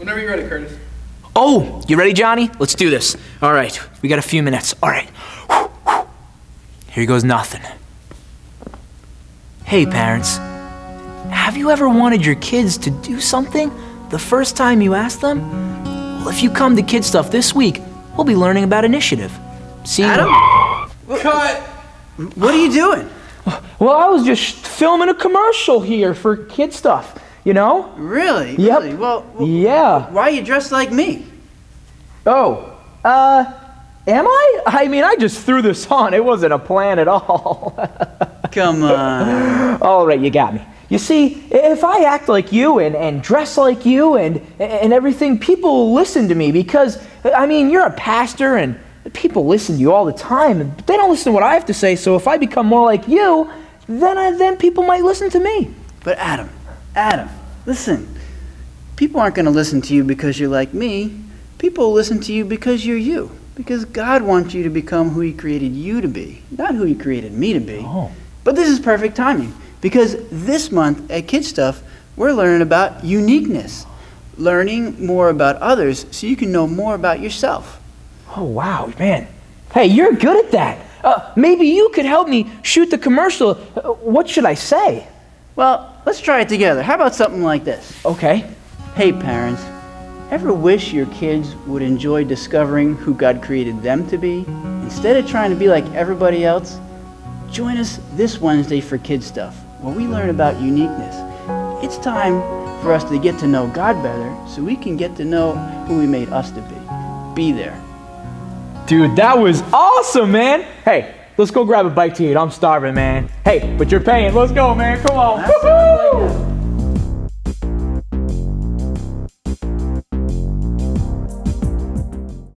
Whenever you're ready, Curtis. Oh, you ready, Johnny? Let's do this. All right, we got a few minutes. All right. Here goes nothing. Hey, parents. Have you ever wanted your kids to do something the first time you asked them? Well, if you come to Kidstuf this week, we'll be learning about initiative. See? Adam? Cut! What are you doing? Well, I was just filming a commercial here for Kidstuf, you know? Really? Yep. Really? Well, well, Yeah. why are you dressed like me? Oh, uh, am I? I mean, I just threw this on. It wasn't a plan at all. Come on. All right, you got me. You see, if I act like you and, and dress like you and, and everything, people will listen to me because, I mean, you're a pastor and people listen to you all the time. But they don't listen to what I have to say, so if I become more like you, then, I, then people might listen to me. But Adam, Adam, listen. People aren't going to listen to you because you're like me. People listen to you because you're you. Because God wants you to become who He created you to be, not who He created me to be. Oh. But this is perfect timing because this month at Kidstuf, we're learning about uniqueness, learning more about others so you can know more about yourself. Oh, wow, man. Hey, you're good at that. Uh, maybe you could help me shoot the commercial. Uh, what should I say? Well, let's try it together. How about something like this? Okay. Hey, parents, ever wish your kids would enjoy discovering who God created them to be instead of trying to be like everybody else? Join us this Wednesday for Kidstuf, where we learn about uniqueness. It's time for us to get to know God better so we can get to know who He made us to be. Be there. Dude, that was awesome, man. Hey, let's go grab a bite to eat. I'm starving, man. Hey, but you're paying. Let's go, man. Come on.